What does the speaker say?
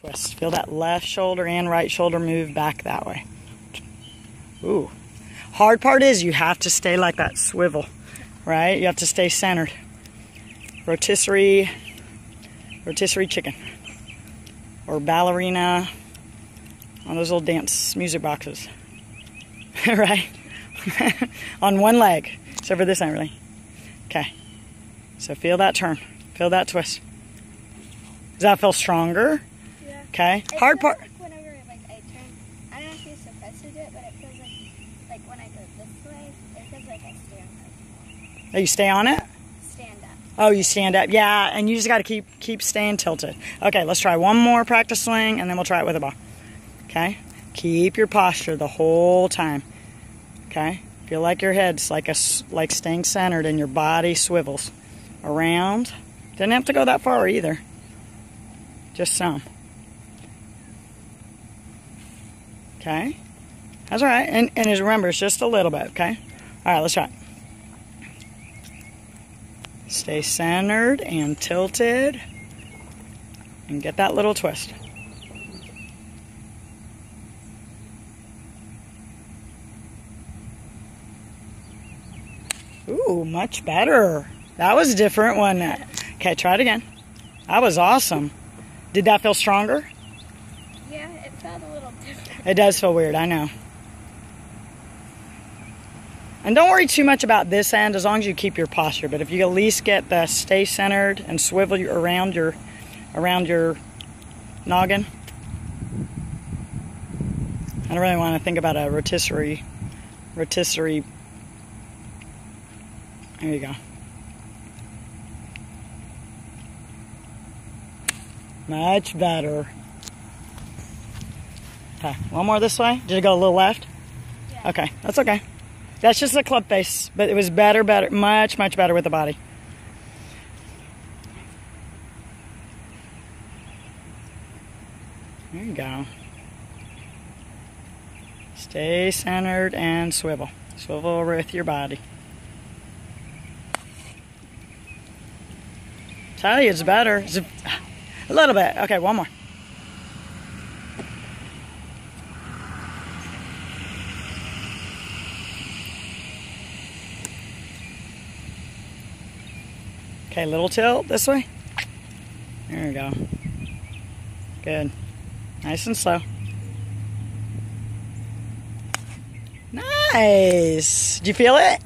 Twist. Feel that left shoulder and right shoulder move back that way. Ooh. Hard part is you have to stay like that swivel, right? You have to stay centered. Rotisserie, rotisserie chicken. Or ballerina on those little dance music boxes. right? on one leg. Except for this end, really. Okay. So feel that turn. Feel that twist. Does that feel stronger? Okay. It Hard part. Like whenever like I turn, I don't know if you're supposed to do it, but it feels like like when I go this way, it feels like I stand up. Oh, you stay on it? Stand up. Oh, you stand up. Yeah, and you just got to keep keep staying tilted. Okay, let's try one more practice swing, and then we'll try it with a ball. Okay. Keep your posture the whole time. Okay. Feel like your head's like a like staying centered, and your body swivels around. Didn't have to go that far either. Just some. Okay. That's all right. And, and just remember, it's just a little bit, okay? All right, let's try. Stay centered and tilted. And get that little twist. Ooh, much better. That was a different, it? Okay, try it again. That was awesome. Did that feel stronger? It does feel weird, I know. And don't worry too much about this end as long as you keep your posture. But if you at least get the stay centered and swivel around your around your noggin. I don't really want to think about a rotisserie rotisserie. There you go. Much better. Okay, one more this way. Did it go a little left? Yeah. Okay, that's okay. That's just a club face, but it was better, better, much, much better with the body. There you go. Stay centered and swivel. Swivel with your body. Tell you it's better. It's a, a little bit. Okay, one more. Okay, little tilt this way. There we go. Good. Nice and slow. Nice. Did you feel it?